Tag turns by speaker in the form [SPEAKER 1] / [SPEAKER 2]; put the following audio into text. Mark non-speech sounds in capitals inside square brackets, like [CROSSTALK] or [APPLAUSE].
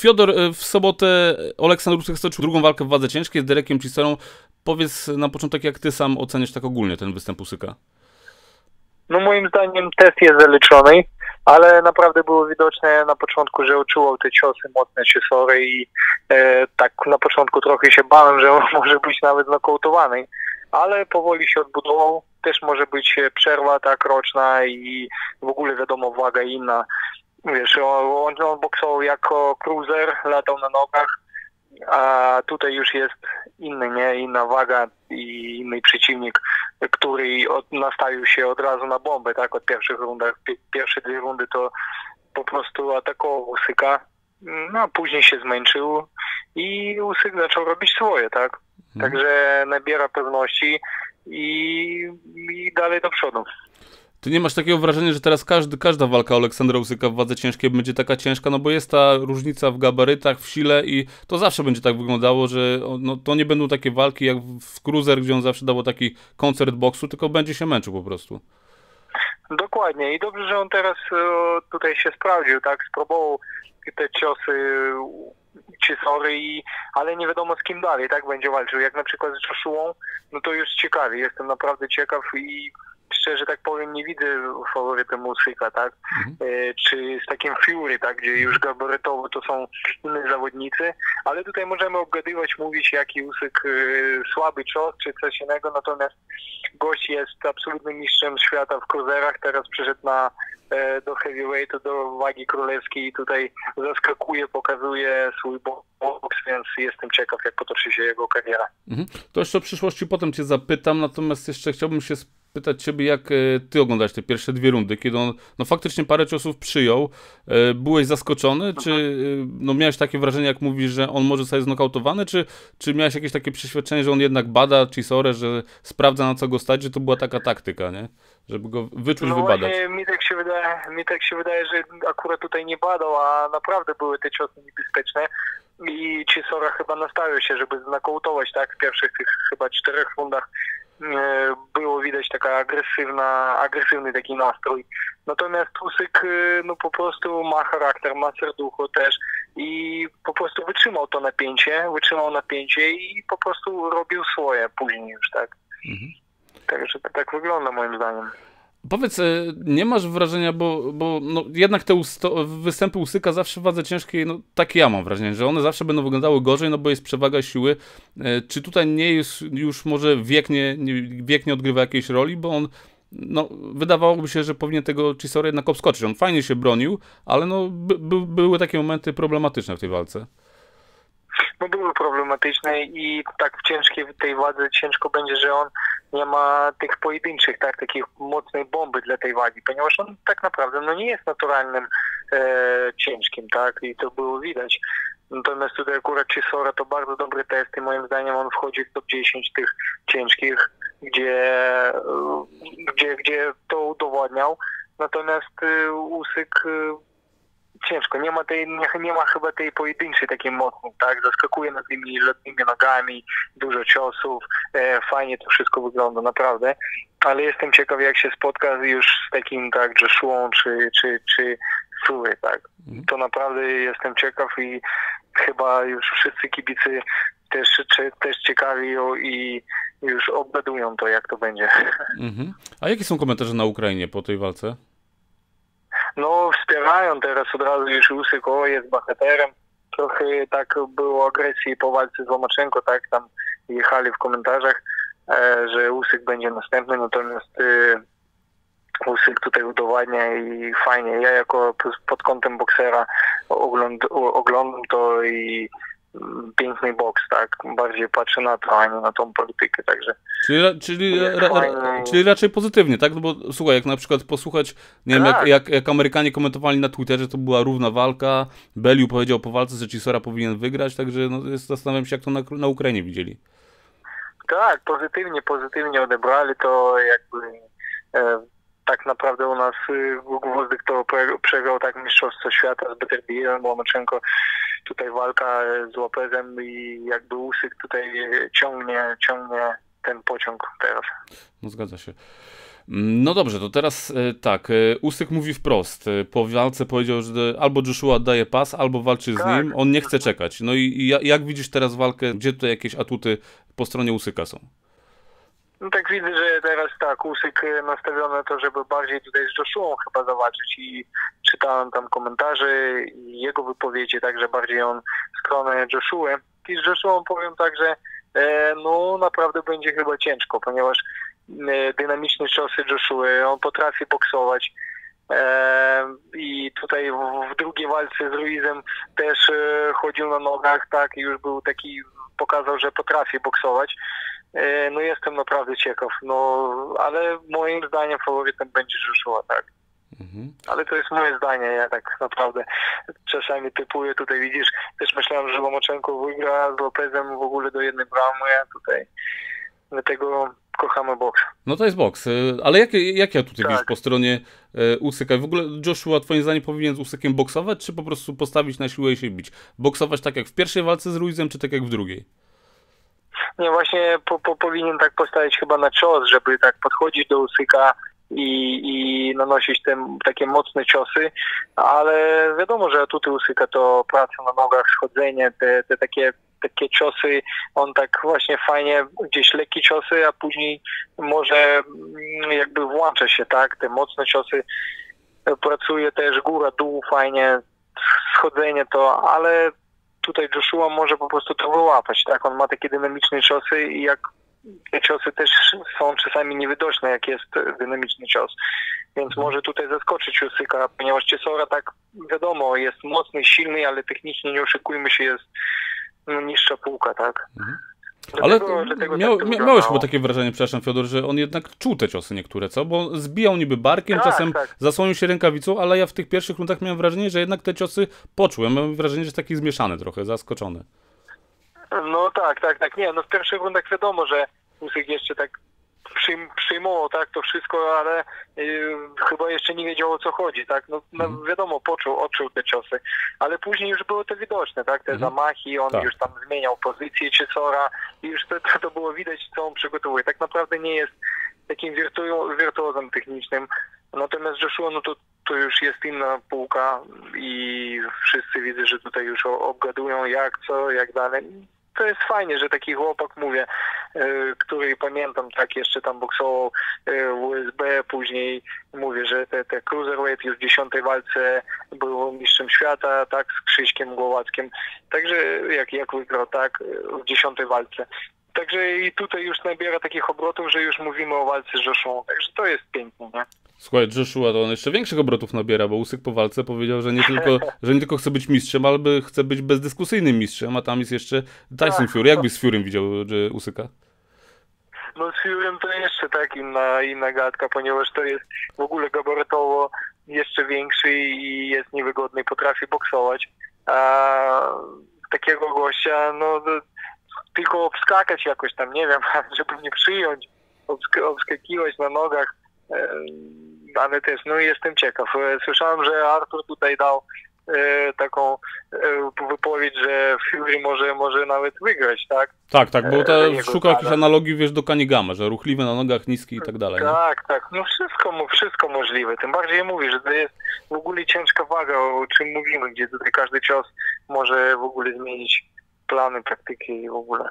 [SPEAKER 1] Fiodor, e, w sobotę Oleksandr Usyk stoczył drugą walkę w wadze ciężkiej z Derekiem Ciserą. Powiedz na początek, jak ty sam oceniasz tak ogólnie ten występ Usyka?
[SPEAKER 2] No moim zdaniem test jest zaliczony, ale naprawdę było widoczne na początku, że uczuwał te ciosy mocne Cisory i e, tak na początku trochę się bałem, że [LAUGHS] może być nawet nokautowany, ale powoli się odbudował. Też może być przerwa tak roczna i w ogóle wiadomo waga inna. Wiesz, on, on boksował jako cruiser, latał na nogach, a tutaj już jest inny, nie? Inna waga i inny przeciwnik, który od, nastawił się od razu na bombę, tak? Od pierwszych rundach. Pierwsze dwie rundy to po prostu atakował Usyka, no a później się zmęczył i Usyk zaczął robić swoje, tak? Mhm. Także nabiera pewności i, i dalej do przodu.
[SPEAKER 1] Ty nie masz takiego wrażenia, że teraz każdy, każda walka Aleksandra Usyka w wadze ciężkiej będzie taka ciężka, no bo jest ta różnica w gabarytach, w sile i to zawsze będzie tak wyglądało, że no, to nie będą takie walki jak w Cruiser, gdzie on zawsze dawał taki koncert boksu, tylko będzie się męczył po prostu.
[SPEAKER 2] Dokładnie. I dobrze, że on teraz e, tutaj się sprawdził, tak, spróbował te ciosy Cisory, i, ale nie wiadomo z kim dalej, tak, będzie walczył. Jak na przykład z Joshuą, no to już ciekawy, jestem naprawdę ciekaw i szczerze tak powiem, nie widzę faworytem Usyka, tak? Mhm. E, czy z takim Fury, tak? Gdzie już gabarytowo to są inni zawodnicy, ale tutaj możemy obgadywać, mówić jaki Usyk e, słaby cios, czy coś innego, natomiast gość jest absolutnym mistrzem świata w cruzerach, teraz przyszedł na e, do heavyweightu, do wagi królewskiej i tutaj zaskakuje, pokazuje swój boks, więc jestem ciekaw, jak potoczy się jego kariera.
[SPEAKER 1] Mhm. To jeszcze o przyszłości potem cię zapytam, natomiast jeszcze chciałbym się pytać Ciebie, jak e, Ty oglądasz te pierwsze dwie rundy, kiedy on no, faktycznie parę ciosów przyjął. E, byłeś zaskoczony, czy e, no, miałeś takie wrażenie, jak mówisz, że on może zostać znokautowany, czy, czy miałeś jakieś takie przeświadczenie, że on jednak bada Cisorę, że sprawdza na co go stać, że to była taka taktyka, nie? Żeby go wyczuć, no wybadać. Właśnie,
[SPEAKER 2] mi tak, się wydaje, mi tak się wydaje, że akurat tutaj nie badał, a naprawdę były te ciosy niebezpieczne i Cisora chyba nastawił się, żeby znakautować tak w pierwszych tych chyba czterech rundach było widać taka agresywna, agresywny taki nastrój. Natomiast Usyk e, no po prostu ma charakter, ma serducho też i po prostu wytrzymał to napięcie, wytrzymał napięcie i po prostu robił swoje później już, tak. Mhm. Także to tak wygląda moim zdaniem.
[SPEAKER 1] Powiedz, e, nie masz wrażenia, bo, bo no, jednak te usto, występy Usyka zawsze w wadze ciężkiej, no tak ja mam wrażenie, że one zawsze będą wyglądały gorzej, no bo jest przewaga siły. E, czy tutaj nie jest już może wiek nie, wiek nie odgrywa jakiejś roli, bo on no, wydawałoby się, że powinien tego Chisora jednak obskoczyć. On fajnie się bronił, ale no, by, by, były takie momenty problematyczne w tej walce
[SPEAKER 2] no były problematyczne i tak w ciężkiej tej wadze ciężko będzie, że on nie ma tych pojedynczych, tak, takich mocnej bomby dla tej wagi, ponieważ on tak naprawdę no nie jest naturalnym e, ciężkim, tak, i to było widać. Natomiast tutaj akurat Chisora to bardzo dobry test i moim zdaniem on wchodzi w top 10 tych ciężkich, gdzie, gdzie, gdzie to udowodniał. Natomiast y, Usyk y, ciężko, nie ma tej, nie, nie ma chyba tej pojedynczej takiej mocnej, tak, zaskakuje nad tymi lotnymi nogami, dużo ciosów, e, fajnie to wszystko wygląda, naprawdę, ale jestem ciekaw jak się spotka już z takim, tak, Joshua czy, czy, czy tak, mhm. to naprawdę jestem ciekaw i chyba już wszyscy kibicy też, czy, też ciekawi i już obgadują to, jak to będzie.
[SPEAKER 1] Mhm. A jakie są komentarze na Ukrainie po tej walce?
[SPEAKER 2] No wspierają teraz od razu już Usyk, o jest bohaterem. Trochę tak było agresji po walce z Łomaczenko, tak tam jechali w komentarzach, e, że Usyk będzie następny, natomiast e, Usyk tutaj udowadnia i fajnie. Ja jako pod kątem boksera ogląd, oglądam to i piękny boks, tak? Bardziej patrzę na to, a nie na tą politykę, także...
[SPEAKER 1] Czyli, czyli, ra, ra, czyli raczej pozytywnie, tak? No bo słuchaj, jak na przykład posłuchać, nie tak. wiem, jak, tak. jak, jak, Amerykanie komentowali na Twitterze, to była równa walka, Beliu powiedział po walce, że Cisora powinien wygrać, także no, zastanawiam się, jak to na, na Ukrainie widzieli.
[SPEAKER 2] Tak, pozytywnie, pozytywnie odebrali to jakby... E, tak naprawdę u nas y, Gwozdyk to przegrał tak Mistrzostwo Świata z Beterbirem, Łomaczenko tutaj walka z Łopezem i jakby Usyk tutaj ciągnie, ciągnie ten pociąg teraz.
[SPEAKER 1] No zgadza się. No dobrze, to teraz e, tak. E, Usyk mówi wprost. E, po walce powiedział, że albo Joshua daje pas, albo walczy z
[SPEAKER 2] Tak.
[SPEAKER 1] nim. On nie chce czekać. No i i ja- jak widzisz teraz walkę? Gdzie tutaj jakieś atuty po stronie Usyka są?
[SPEAKER 2] No tak widzę, że teraz tak, Usyk e, nastawiony na to, żeby bardziej tutaj z Joshuą chyba zawalczyć i czytałem tam komentarze i jego wypowiedzi, także bardziej on w stronę Joshua. I z Joshuą powiem tak, że e, no naprawdę będzie chyba ciężko, ponieważ e, dynamiczne ciosy Joshua, on potrafi boksować. E, I tutaj w, w drugiej walce z Ruizem też e, chodził na nogach, tak, i już był taki, pokazał, że potrafi boksować. E, No jestem naprawdę ciekaw, no ale moim zdaniem faworytem będzie Joshua, tak.
[SPEAKER 1] Mhm.
[SPEAKER 2] Ale to jest moje zdanie, ja tak naprawdę czasami typuję, tutaj widzisz, też myślałem, że Lomaczenko wygra z Lopezem w ogóle do jednej bramy, a tutaj dlatego kochamy boks.
[SPEAKER 1] No to jest boks, e, ale jakie, jakie atuty
[SPEAKER 2] Tak.
[SPEAKER 1] widzisz po stronie e, Usyka? W ogóle Joshua, twoim zdaniem, powinien z Usykiem boksować, czy po prostu postawić na siłę i się bić? Boksować tak jak w pierwszej walce z Ruizem, czy tak jak w drugiej?
[SPEAKER 2] Nie, właśnie po, po, powinien tak postawić chyba na cios, żeby tak podchodzić do Usyka i, i nanosić te takie mocne ciosy, ale wiadomo, że atuty Usyka to praca na nogach, schodzenie, te, te takie takie ciosy, on tak właśnie fajnie, gdzieś lekkie ciosy, a później może mm, jakby włącza się, tak, te mocne ciosy, pracuje też góra, dół fajnie, schodzenie to, ale tutaj Joshua może po prostu to wyłapać, tak? On ma takie dynamiczne ciosy i jak te ciosy też są czasami niewidoczne, jak jest dynamiczny cios. Więc może tutaj zaskoczyć Usyka, ponieważ Ciesora tak wiadomo, jest mocny, silny, ale technicznie nie oszukujmy się, jest no, niższa półka, tak?
[SPEAKER 1] Mhm. Ale
[SPEAKER 2] Dlatego- dlatego
[SPEAKER 1] miał,
[SPEAKER 2] tak
[SPEAKER 1] mia- miałeś chyba takie wrażenie, przepraszam Fiodor, że on jednak czuł te ciosy niektóre, co? Bo zbijał niby barkiem,
[SPEAKER 2] Tak,
[SPEAKER 1] czasem
[SPEAKER 2] tak.
[SPEAKER 1] zasłonił się rękawicą, ale ja w tych pierwszych rundach miałem wrażenie, że jednak te ciosy poczułem. Mam wrażenie, że taki zmieszany trochę, zaskoczony.
[SPEAKER 2] No tak, tak, tak. Nie, no w pierwszych rundach wiadomo, że Usyk jeszcze tak przyjmował tak to wszystko, ale y, chyba jeszcze nie wiedział o co chodzi, tak? No, no
[SPEAKER 1] Mhm.
[SPEAKER 2] wiadomo, poczuł, odczuł te ciosy, ale później już było to widoczne, tak? Te
[SPEAKER 1] Mhm.
[SPEAKER 2] zamachy, on
[SPEAKER 1] Tak.
[SPEAKER 2] już tam zmieniał pozycję Ciesora i już to, to, to było widać, co on przygotowuje. Tak naprawdę nie jest takim wirtu, wirtuozem technicznym, natomiast Joshua, no to, to już jest inna półka i wszyscy widzę, że tutaj już obgadują jak, co, jak dalej. To jest fajnie, że taki chłopak, mówię, y, który pamiętam, tak, jeszcze tam boksował w USB, później mówię, że te, te cruiserweight już w dziesiątej walce był mistrzem świata, tak, z Krzyśkiem Głowackim, także jak, jak wygrał, tak, w dziesiątej walce. Także i tutaj już nabiera takich obrotów, że już mówimy o walce z Joshua, także to jest piękne, nie?
[SPEAKER 1] Słuchaj, Joshua to on jeszcze większych obrotów nabiera, bo Usyk po walce powiedział, że nie tylko, [LAUGHS] że nie tylko chce być mistrzem, ale by chce być bezdyskusyjnym mistrzem, a tam jest jeszcze Tyson
[SPEAKER 2] Tak.
[SPEAKER 1] Fury. Jak byś z Furym widział że Usyka?
[SPEAKER 2] No z Furym to jeszcze tak inna, inna gadka, ponieważ to jest w ogóle gabarytowo jeszcze większy i jest niewygodny, potrafi boksować. A takiego gościa, no tylko obskakać jakoś tam, nie wiem, [LAUGHS] żeby nie przyjąć, obsk- obskakiwać na nogach, e, ale też, no jestem ciekaw. E, Słyszałem, że Artur tutaj dał e, taką e, wypowiedź, że Fury może, może nawet wygrać, tak?
[SPEAKER 1] Tak, tak, bo
[SPEAKER 2] E, jego
[SPEAKER 1] szukał jakichś analogii, wiesz, do Kanigama, że ruchliwy na nogach, niski i tak dalej.
[SPEAKER 2] Tak, tak. No wszystko, wszystko możliwe. Tym bardziej mówię, że to jest w ogóle ciężka waga, o czym mówimy, gdzie tutaj każdy cios może w ogóle zmienić plany, praktyki i w ogóle.